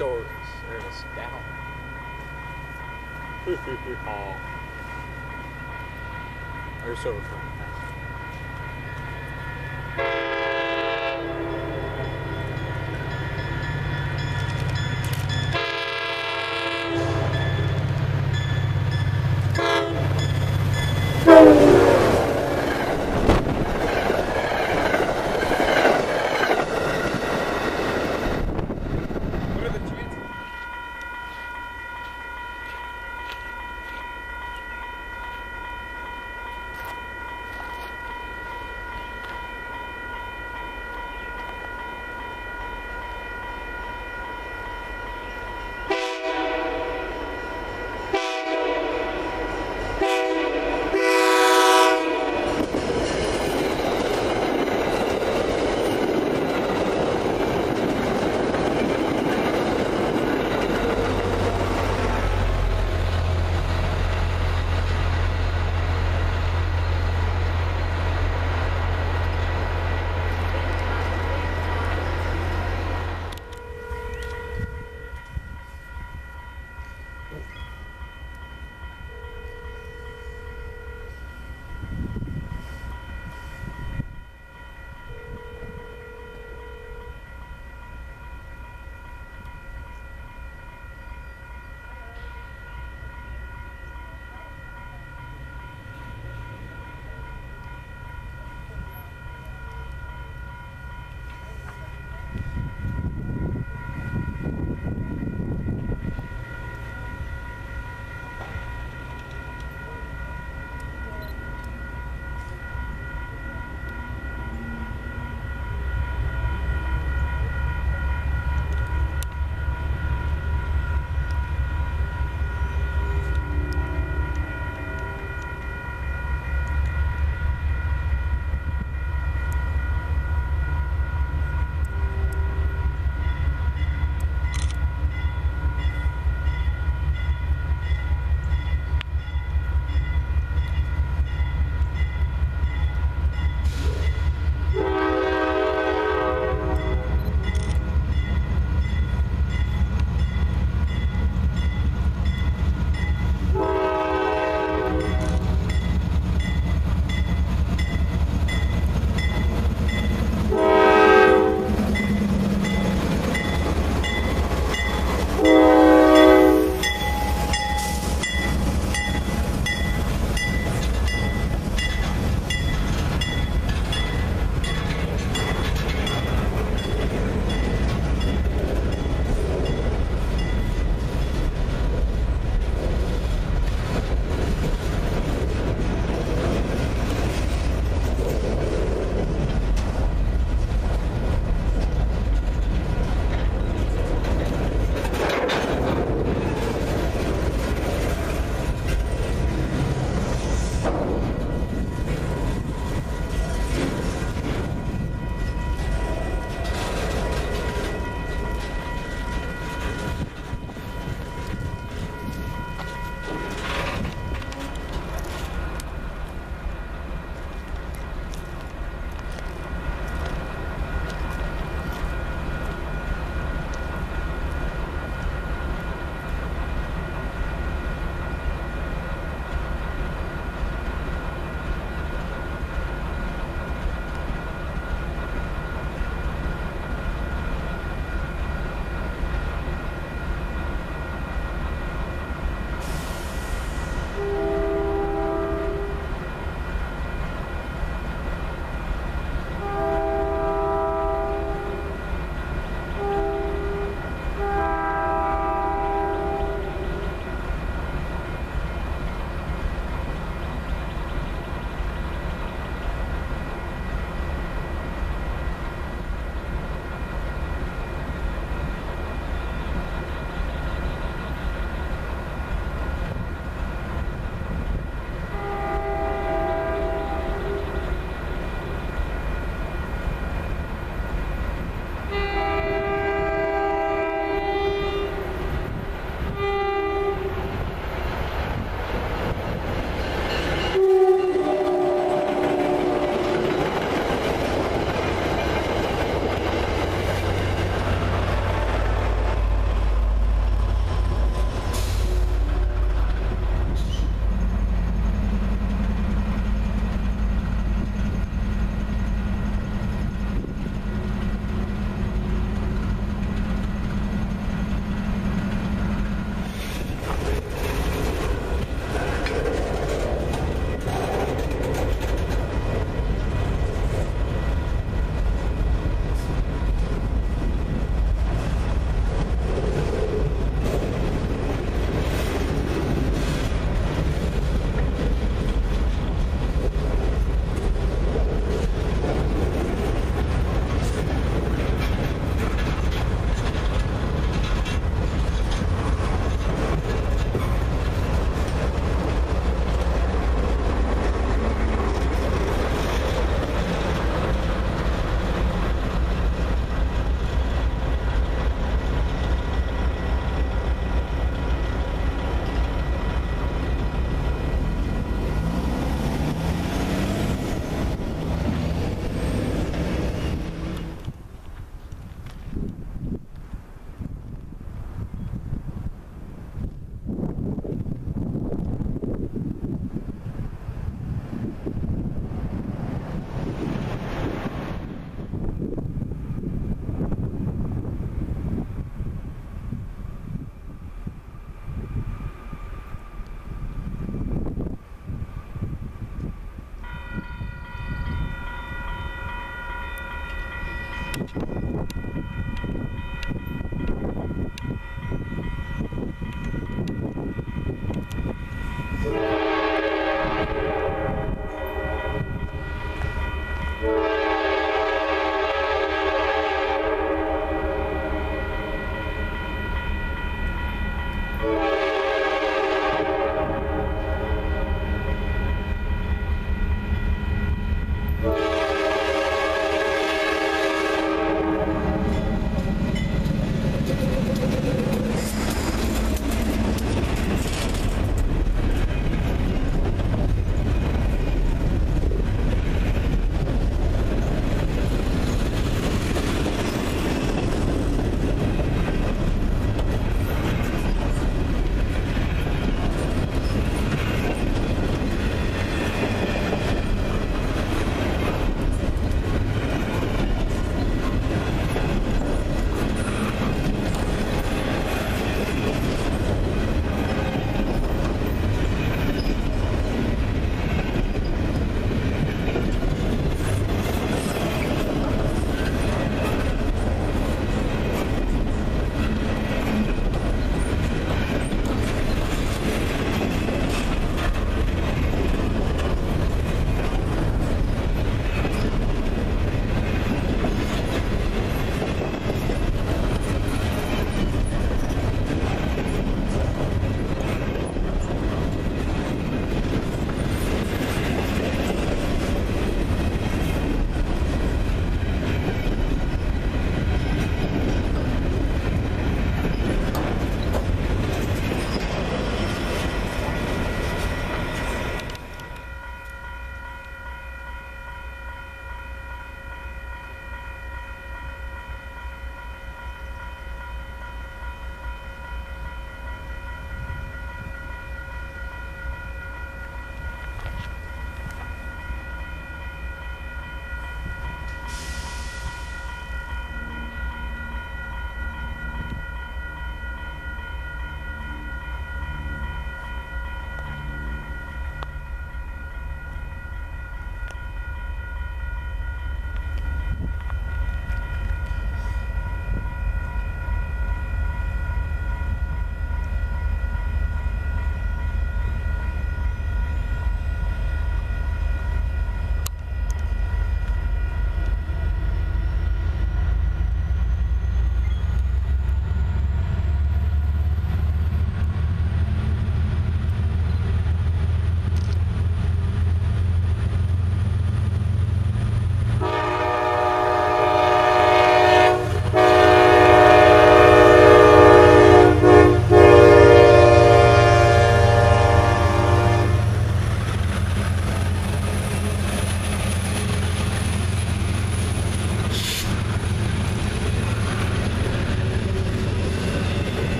Stories. They're a stout. oh. Are.